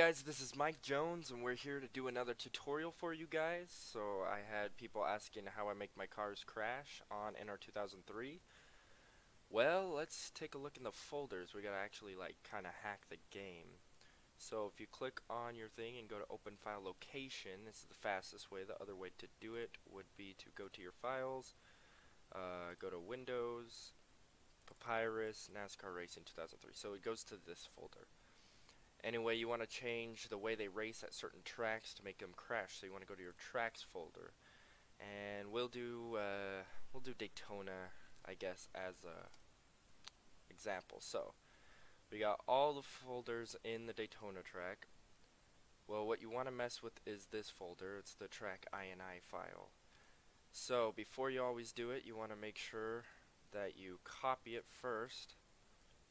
guys, this is Mike Jones and we're here to do another tutorial for you guys. So I had people asking how I make my cars crash on NR 2003. Well, let's take a look in the folders. We gotta actually like kinda hack the game. So if you click on your thing and go to open file location, this is the fastest way. The other way to do it would be to go to your files, uh, go to Windows, Papyrus, NASCAR Racing 2003. So it goes to this folder. Anyway, you want to change the way they race at certain tracks to make them crash. So you want to go to your tracks folder, and we'll do uh, we'll do Daytona, I guess, as a example. So we got all the folders in the Daytona track. Well, what you want to mess with is this folder. It's the track INI file. So before you always do it, you want to make sure that you copy it first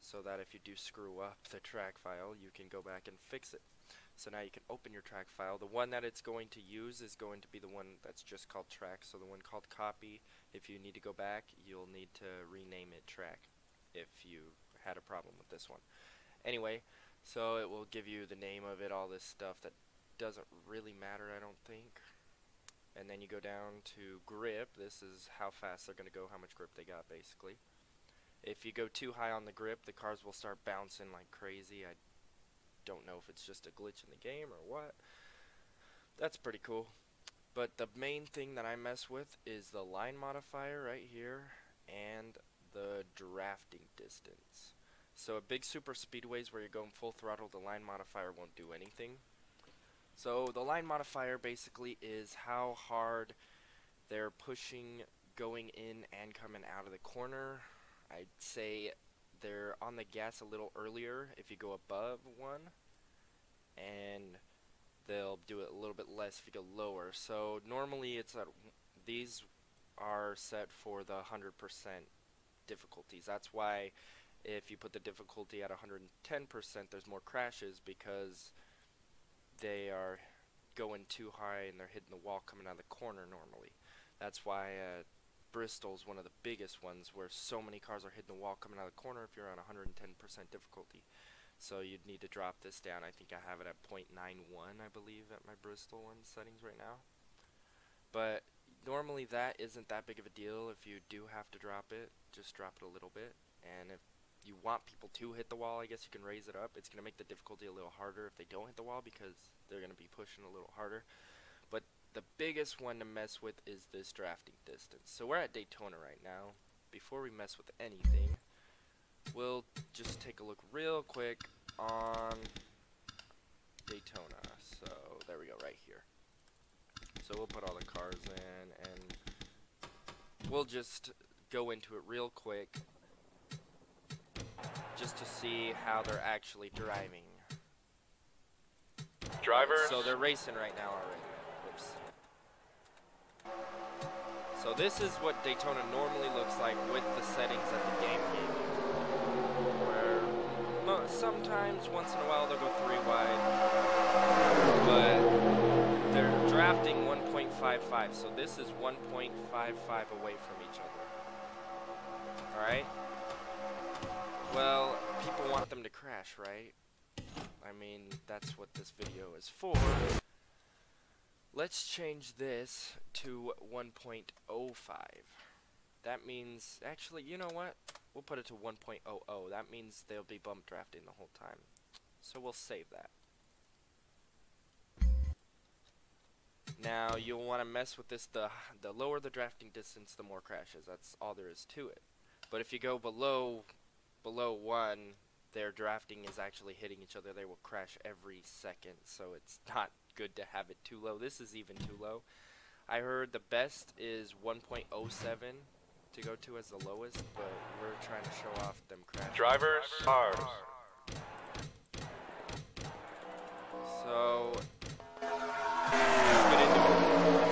so that if you do screw up the track file you can go back and fix it. So now you can open your track file. The one that it's going to use is going to be the one that's just called track. So the one called copy if you need to go back you'll need to rename it track if you had a problem with this one. Anyway so it will give you the name of it all this stuff that doesn't really matter I don't think. And then you go down to grip. This is how fast they're gonna go how much grip they got basically if you go too high on the grip, the cars will start bouncing like crazy. I don't know if it's just a glitch in the game or what. That's pretty cool. But the main thing that I mess with is the line modifier right here and the drafting distance. So at big super speedways where you're going full throttle, the line modifier won't do anything. So the line modifier basically is how hard they're pushing going in and coming out of the corner I'd say they're on the gas a little earlier if you go above one and they'll do it a little bit less if you go lower. So normally it's at these are set for the 100% difficulties. That's why if you put the difficulty at 110% there's more crashes because they are going too high and they're hitting the wall coming out of the corner normally. That's why uh, Bristol's one of the biggest ones where so many cars are hitting the wall coming out of the corner if you're on 110% difficulty. So you'd need to drop this down. I think I have it at 0.91, I believe, at my Bristol one settings right now. But normally that isn't that big of a deal. If you do have to drop it, just drop it a little bit. And if you want people to hit the wall, I guess you can raise it up. It's going to make the difficulty a little harder if they don't hit the wall because they're going to be pushing a little harder. The biggest one to mess with is this drafting distance. So we're at Daytona right now. Before we mess with anything, we'll just take a look real quick on Daytona. So there we go, right here. So we'll put all the cars in and we'll just go into it real quick just to see how they're actually driving. Drivers. So they're racing right now already. So this is what Daytona normally looks like with the settings that the game gave you. Where well, sometimes, once in a while, they'll go three wide, but they're drafting 1.55, so this is 1.55 away from each other. Alright? Well, people want them to crash, right? I mean, that's what this video is for. Let's change this to 1.05. That means, actually, you know what? We'll put it to 1.00. That means they'll be bump drafting the whole time. So we'll save that. Now, you'll want to mess with this. The, the lower the drafting distance, the more crashes. That's all there is to it. But if you go below, below 1, their drafting is actually hitting each other. They will crash every second. So it's not good to have it too low. This is even too low. I heard the best is 1.07 to go to as the lowest, but we're trying to show off them crashes. Drivers, cars. So,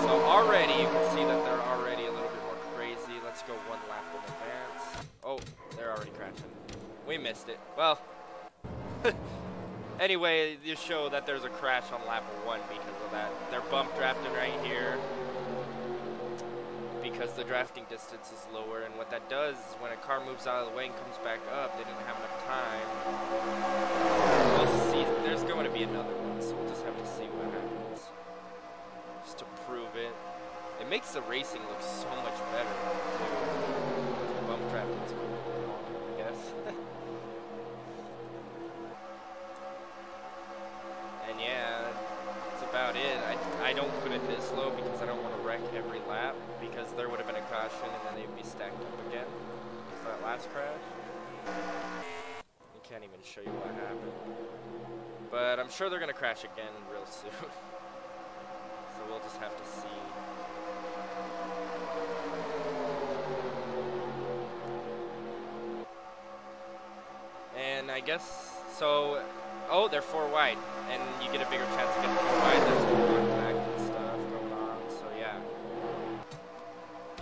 so already you can see that they're already a little bit more crazy. Let's go one lap in advance. Oh, they're already crashing. We missed it. Well. Anyway, you show that there's a crash on lap one because of that. They're bump drafting right here because the drafting distance is lower. And what that does is when a car moves out of the way and comes back up, they didn't have enough time. We'll see. There's going to be another one. so we'll just have to see what happens. Just to prove it. It makes the racing look so much better. Bump drafting's cool, I, don't put it this low because I don't want to wreck every lap because there would have been a caution and then they'd be stacked up again. Because that last crash, I can't even show you what happened. But I'm sure they're going to crash again real soon. so we'll just have to see. And I guess, so, oh, they're four wide. And you get a bigger chance of getting four wide. Contact and stuff going on, so yeah.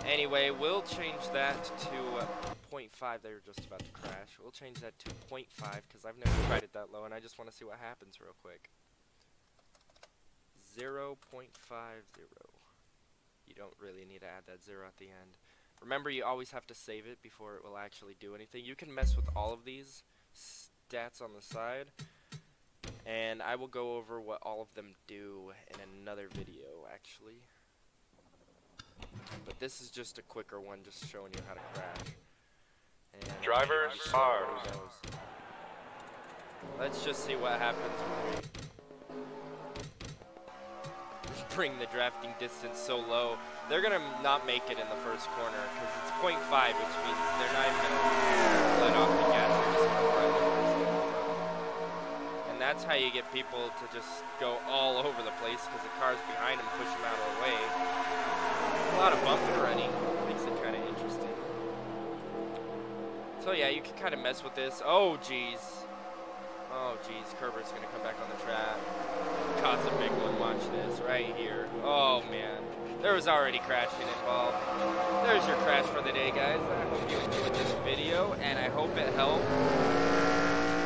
Anyway, we'll change that to uh, 0.5. They were just about to crash. We'll change that to 0.5 because I've never tried it that low, and I just want to see what happens real quick. 0.50. You don't really need to add that zero at the end. Remember, you always have to save it before it will actually do anything. You can mess with all of these stats on the side, and I will go over what all of them do in another video, actually. But this is just a quicker one, just showing you how to crash. And Drivers, goes. Let's just see what happens when we bring the drafting distance so low. They're gonna not make it in the first corner because it's 0.5, which means they're not even gonna let off the gas. That's how you get people to just go all over the place because the cars behind them push them out of the way. A lot of bumping already. Makes it kind of interesting. So yeah, you can kind of mess with this. Oh, jeez. Oh, jeez. Kerbert's going to come back on the track. Caught a big one. Watch this right here. Oh, man. There was already crashing involved. There's your crash for the day, guys. I hope you enjoyed this video, and I hope it helped.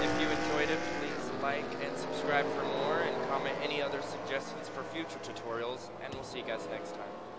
If you enjoyed it, please like and subscribe for more, and comment any other suggestions for future tutorials, and we'll see you guys next time.